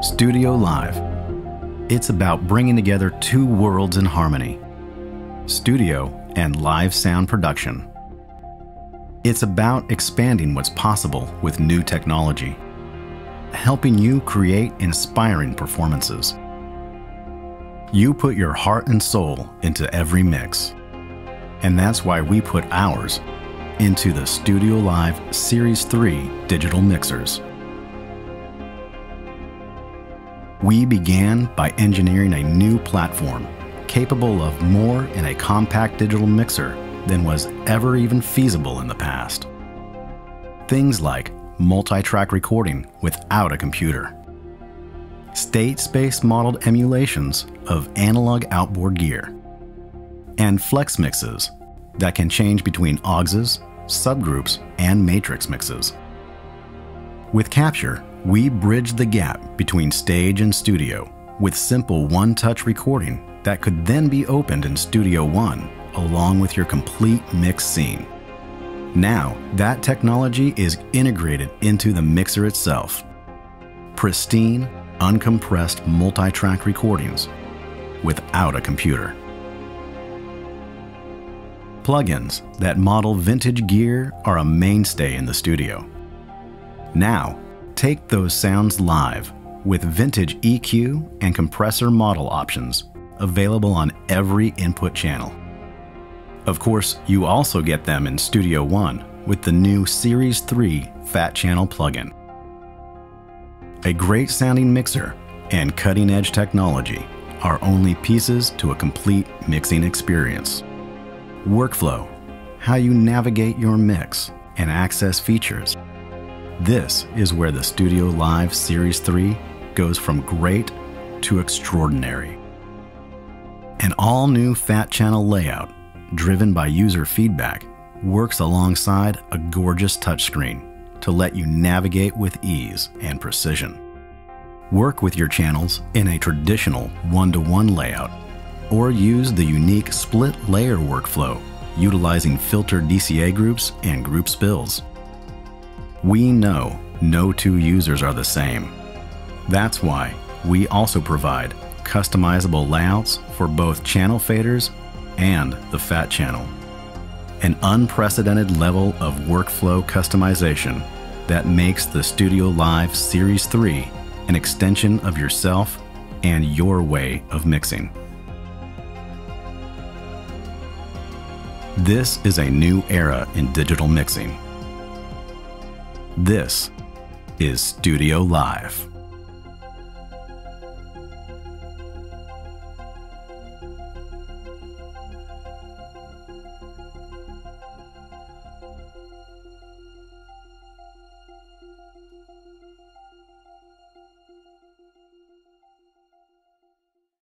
Studio Live. It's about bringing together two worlds in harmony studio and live sound production. It's about expanding what's possible with new technology, helping you create inspiring performances. You put your heart and soul into every mix. And that's why we put ours into the Studio Live Series 3 digital mixers. We began by engineering a new platform capable of more in a compact digital mixer than was ever even feasible in the past. Things like multi track recording without a computer, state space modeled emulations of analog outboard gear, and flex mixes that can change between AUXes, subgroups, and matrix mixes. With Capture, we bridged the gap between stage and studio with simple one touch recording that could then be opened in Studio One along with your complete mix scene. Now, that technology is integrated into the mixer itself. Pristine, uncompressed multi track recordings without a computer. Plugins that model vintage gear are a mainstay in the studio. Now, take those sounds live with vintage EQ and compressor model options available on every input channel. Of course, you also get them in Studio One with the new Series 3 Fat Channel plugin. A great sounding mixer and cutting edge technology are only pieces to a complete mixing experience. Workflow, how you navigate your mix and access features this is where the Studio Live Series 3 goes from great to extraordinary. An all new fat channel layout, driven by user feedback, works alongside a gorgeous touchscreen to let you navigate with ease and precision. Work with your channels in a traditional one to one layout, or use the unique split layer workflow utilizing filter DCA groups and group spills. We know no two users are the same. That's why we also provide customizable layouts for both channel faders and the fat channel. An unprecedented level of workflow customization that makes the Studio Live Series 3 an extension of yourself and your way of mixing. This is a new era in digital mixing this is Studio Live.